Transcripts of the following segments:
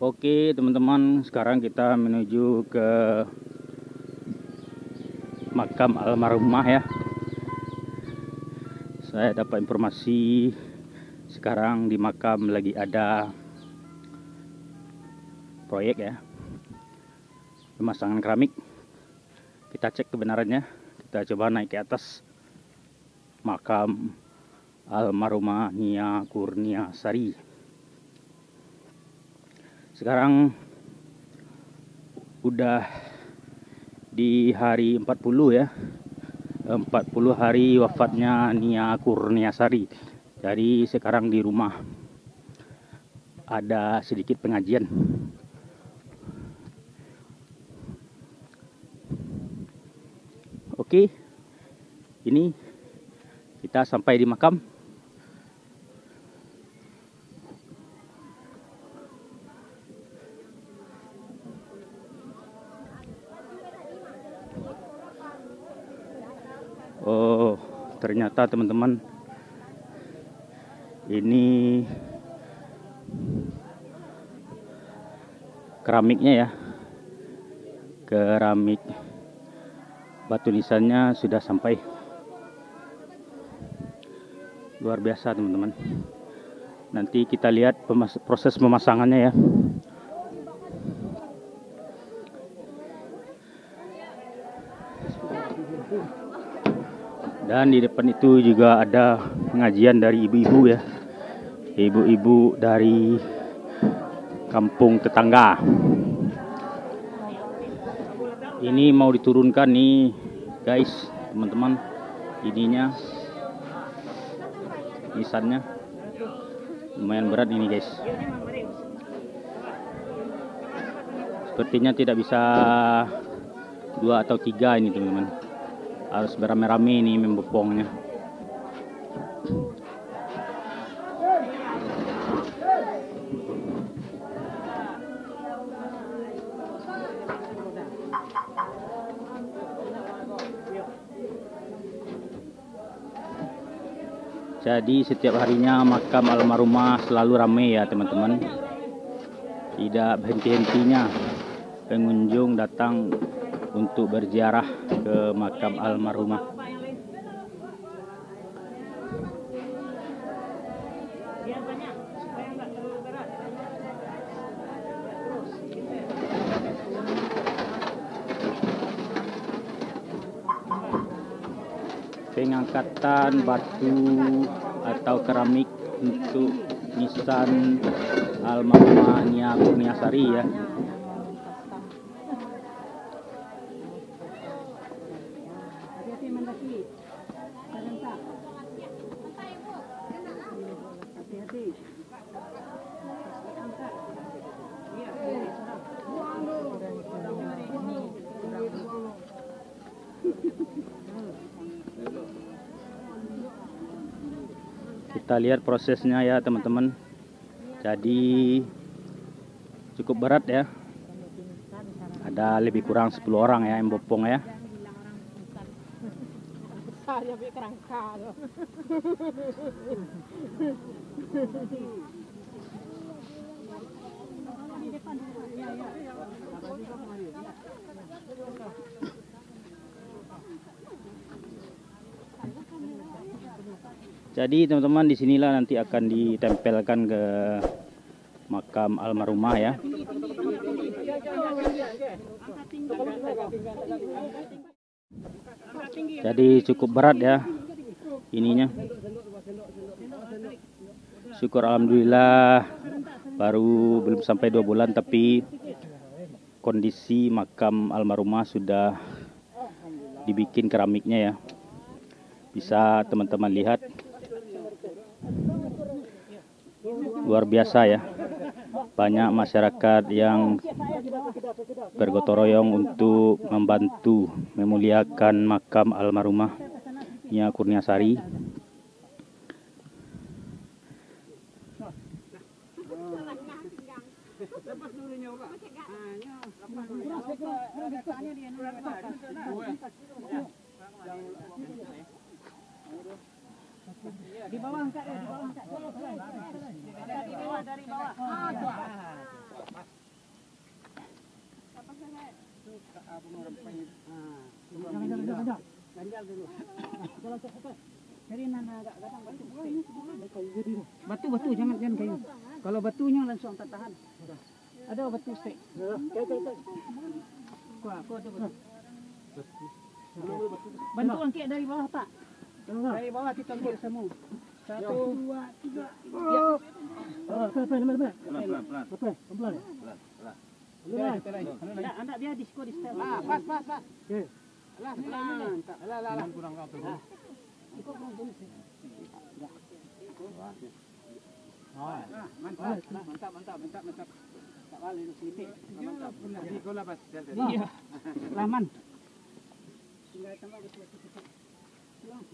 Oke teman-teman sekarang kita menuju ke makam almarhumah ya. Saya dapat informasi sekarang di makam lagi ada proyek ya. Pemasangan keramik. Kita cek kebenarannya. Kita coba naik ke atas makam almarhumah Nia Kurnia Sari sekarang udah di hari 40 ya. 40 hari wafatnya Nia Kurnia Sari jadi sekarang di rumah ada sedikit pengajian. Oke ini kita sampai di makam Oh, ternyata teman-teman ini keramiknya ya. Keramik batu nisannya sudah sampai. Luar biasa teman-teman. Nanti kita lihat proses pemasangannya ya. Dan di depan itu juga ada pengajian dari ibu-ibu ya. Ibu-ibu dari kampung tetangga. Ini mau diturunkan nih guys, teman-teman. Ininya nisannya lumayan berat ini guys. Sepertinya tidak bisa dua atau tiga ini teman-teman harus beramai-ramai nih membopongnya Jadi setiap harinya makam almarhumah selalu ramai ya teman-teman. Tidak berhenti-hentinya pengunjung datang untuk berziarah ke makam almarhumah. Pengangkatan batu atau keramik untuk nisan almarhumah Nia Kurniasari ya. Kita lihat prosesnya ya teman-teman. Jadi cukup berat ya. Ada lebih kurang 10 orang ya yang bopong ya. Jadi teman-teman di sinilah nanti akan ditempelkan ke makam almarhumah ya. Jadi cukup berat ya ininya. Syukur alhamdulillah baru belum sampai dua bulan tapi kondisi makam almarhumah sudah dibikin keramiknya ya. Bisa teman-teman lihat luar biasa ya. Banyak masyarakat yang bergotong royong untuk membantu memuliakan makam almarhumah Nia Kurniasari Di bawah angkat ya, di bawah angkat. Dari bawah, dari bawah. Ah, Jangan, jangan, jangan, jangan. Ganjal dulu. Jalan cepat. Cari nana agak gadang batu. Ini. Batu, batu, jangan, jangan kayu. Kalau batunya langsung tak tahan. Ada batu stek. Kuah, kuah batu. Dari bawah, Pak. Dari bawah kita angkat semua. Satu, dua, tiga. Ya. Oh, pelan, pelan, pelan, pelan. Pelan, pelan, pelan. Pelan, anda biar disko di setel. Ah, pas, pas, pas. Kurang kau tuh. Ikut kurang mantap, mantap, mantap, mantap, mantap. Tak balik lu sedikit. Mantap. Jadi kau lah pas. Iya. Laman. Tinggal tambah di situ. Pulang,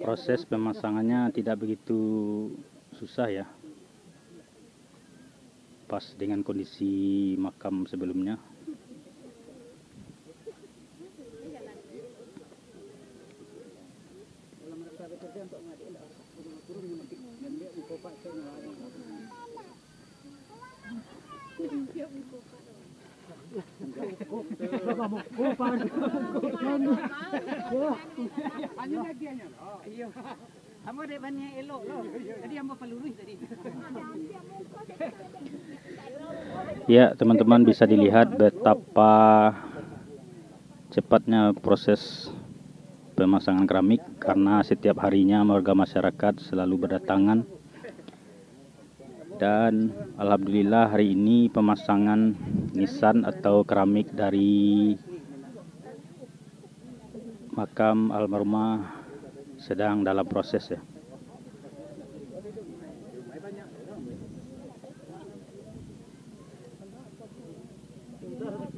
Proses pemasangannya tidak begitu susah ya. Pas dengan kondisi makam sebelumnya. Dalam mereka bekerja untuk mengadil turun memetik dan dia mengkopak ke Ano lagi niya? Oh, iyo. Amo de banyak Ya, teman-teman bisa dilihat betapa cepatnya proses pemasangan keramik karena setiap harinya warga masyarakat selalu berdatangan dan alhamdulillah hari ini pemasangan nisan atau keramik dari makam almarhumah sedang dalam proses ya.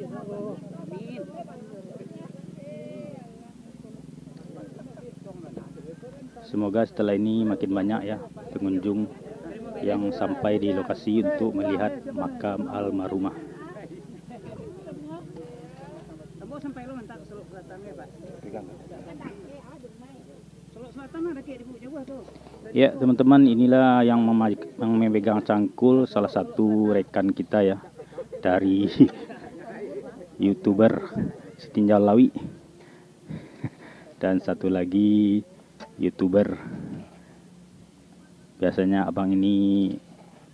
Amin. Semoga setelah ini makin banyak ya pengunjung yang sampai di lokasi untuk melihat makam almarhumah. Sampai lo selatan ya, Pak. Seluk selatan ada kayak di bawah jauh tuh. Ya teman-teman inilah yang memegang cangkul salah satu rekan kita ya dari youtuber Setinjau Lawi. Dan satu lagi youtuber. Biasanya abang ini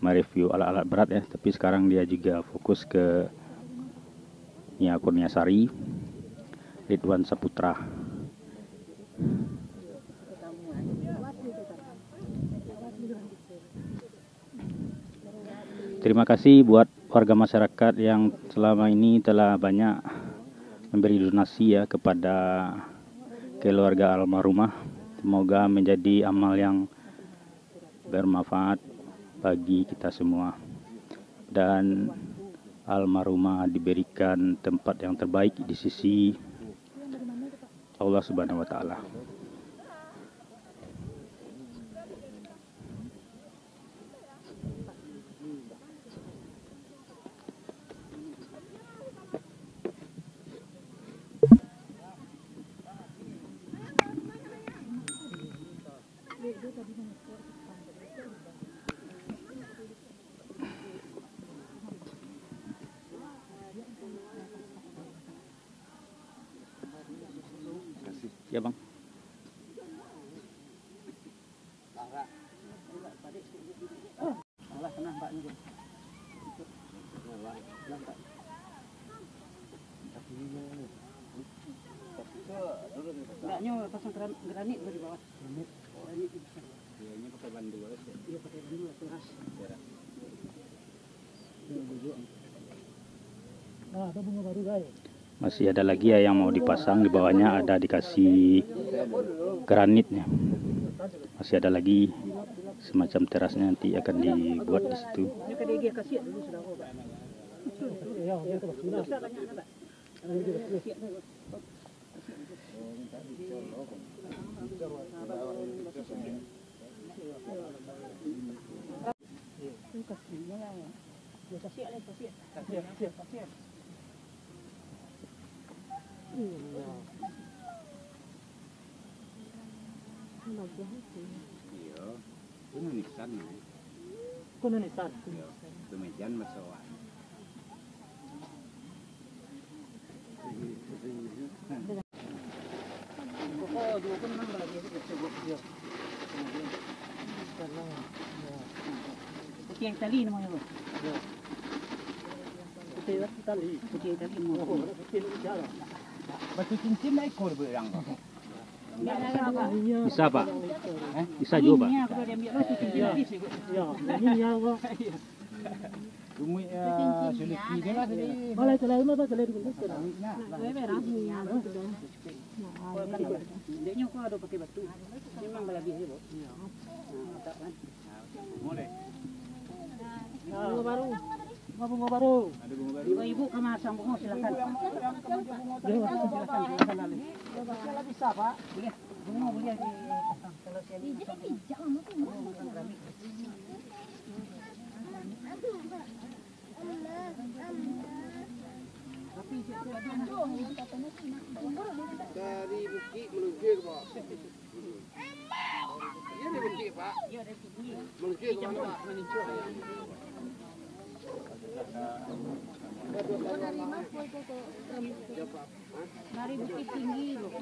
mereview alat-alat berat ya tapi sekarang dia juga fokus ke Nia Kurniasari Ridwan Saputra. Terima kasih buat warga masyarakat yang selama ini telah banyak memberi donasi ya kepada keluarga almarhumah. Semoga menjadi amal yang bermanfaat bagi kita semua. Dan almarhumah diberikan tempat yang terbaik di sisi Allah Subhanahu wa taala. Enggaknya pasang granit tu di bawah. Granit. di bawah. Ini pakai bandu Dia pakai bandu lah teras. Ah, ada bunga baru guys. Masih ada lagi ya yang mau dipasang di bawahnya ada dikasih granitnya. Masih ada lagi semacam terasnya nanti akan dibuat di situ. Ini Iya. Kuno nisan. eh. Kuno nisan. Iya. Oh, dua pun nang lagi dia. Putih yang tali namanya bro. Putih yang tali. Putih yang tali mau. Putih yang jalan. Batu cincin naik Bisa pak? Bisa juga. Boleh. Bunga baru. Bunga bunga baru. Bunga. Ibu-ibu kamar sambung oh, silakan. Silakan, silakan, silakan lalu. Kalau bisa pak. Bunga boleh di kalau saya di Dari Bukit menuju ke bawah. Iya dari Bukit Pak. Menuju ke mana Pak? Dari Bukit Tinggi loh.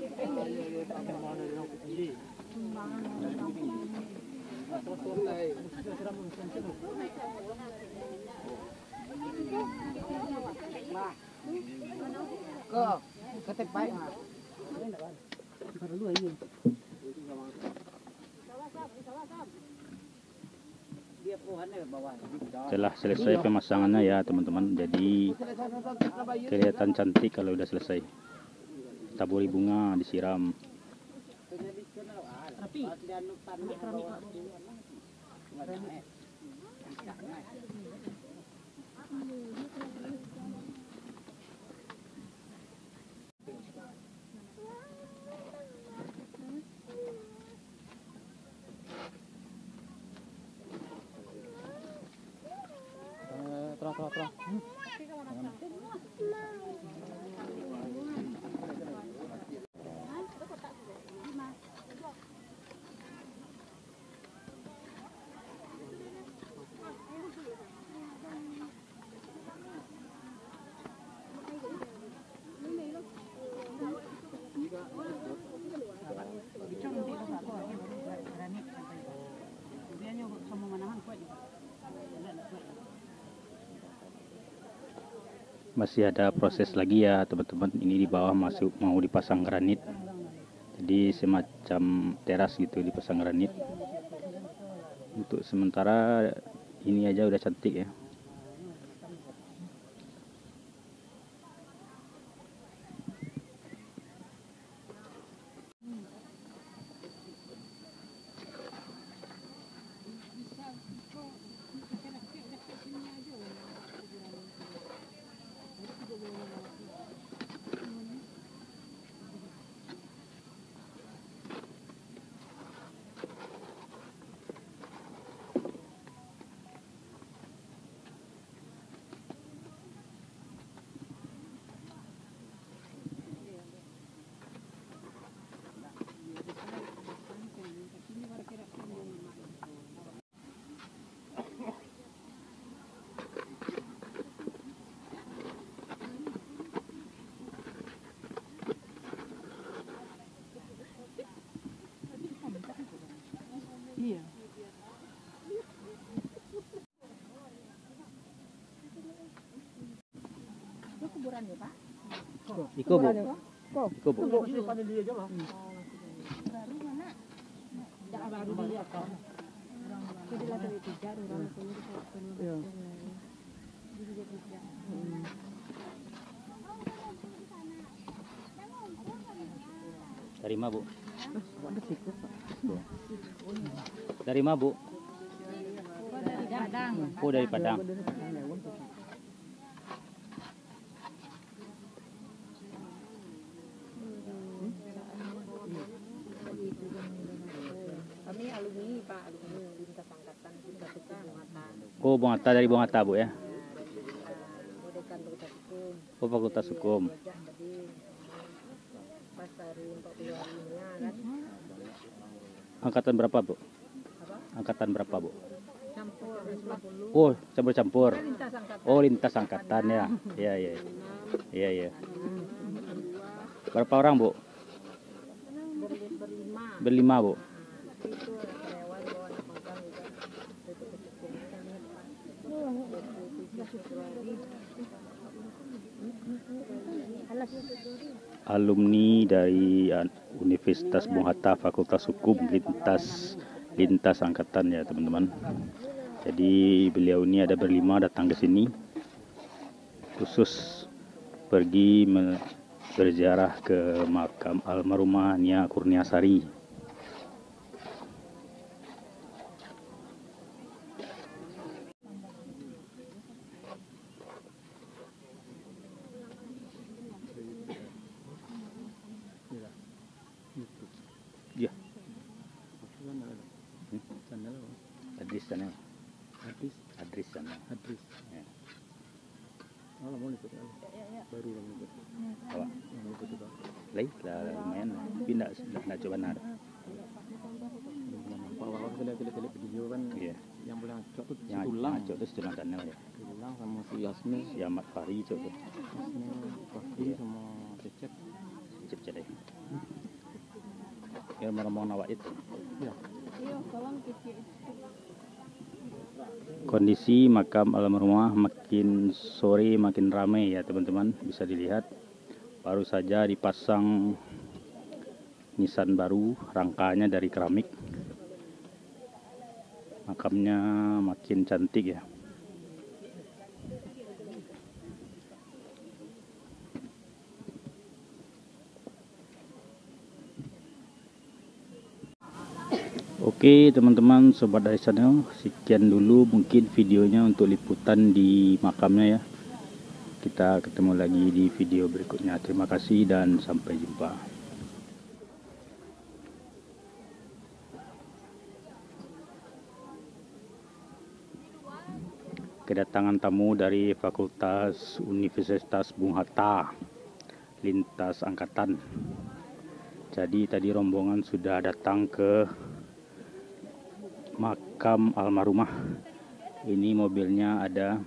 Ke tepai Mas. Perlu aja. Setelah selesai pemasangannya ya teman-teman. Jadi kelihatan cantik kalau udah selesai. Taburi bunga disiram. Ini keramik pak. Terang terang terang. Dia Masih ada proses lagi ya teman-teman. Ini di bawah masuk mau dipasang granit. Jadi semacam teras gitu dipasang granit. Untuk sementara ini aja udah cantik ya. Itu kuburannya Pak. Iko bu. Iko bu. Baru mana? Baru dia kan. Jadi lah dari tiga orang punya Iya. Jadi dia tiga. Dari mana bu? Siku pak. Dari mana bu? Dari Dadang. Oh dari Padang. Kami alumni Pak, alumni lintas angkatan kita suka mata. Bongata dari Bongata bu ya. Oh Fakultas Hukum. belajar tadi pas hari 40 harinya. Angkatan berapa, Bu? Angkatan berapa, Bu? Campur 50. Oh, campur-campur. Lintas angkatan. Oh, lintas angkatan ya. Iya, iya. Iya, iya. Berapa orang, Bu? Ber- berlima. Berlima, Bu. Itu ada karyawan bawa anak magang juga. Itu kecil Februari. Alas. Alumni dari Universitas Bung Hatta Fakultas Hukum lintas lintas angkatan ya, teman-teman. Jadi beliau ini ada berlima datang ke sini khusus pergi berziarah ke makam almarhumah Nia Kurniasari. Ya. Adris sana. Adris, Adris. Ya. Oh, mau ikut ya. Baru kamu ikut. Awak. Mau ikut juga. Lain lah lumayan. lah. Tapi nak coba. Nampak awal-awal kita lihat-lihat video kan Iya. yang boleh ngacok tuh Yang tulang. Acok tu setulang sana ya. Tulang sama si Yasmi. Si Ahmad Fahri cok tu. Yasmi, Kofi sama Cecep. Cep cep Ya ngomong awak itu. Ya. Kondisi makam almarhumah makin sore makin ramai ya teman-teman. Bisa dilihat baru saja dipasang nisan baru rangkanya dari keramik. Makamnya makin cantik ya Oke teman-teman sobat dari channel sekian dulu mungkin videonya untuk liputan di makamnya ya. Kita ketemu lagi di video berikutnya. Terima kasih dan sampai jumpa. Kedatangan tamu dari Fakultas Universitas Bung Hatta lintas angkatan. Jadi tadi rombongan sudah datang ke makam almarhumah. Ini mobilnya ada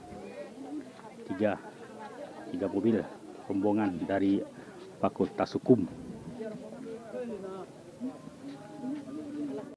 tiga, tiga mobil rombongan dari Fakultas Hukum.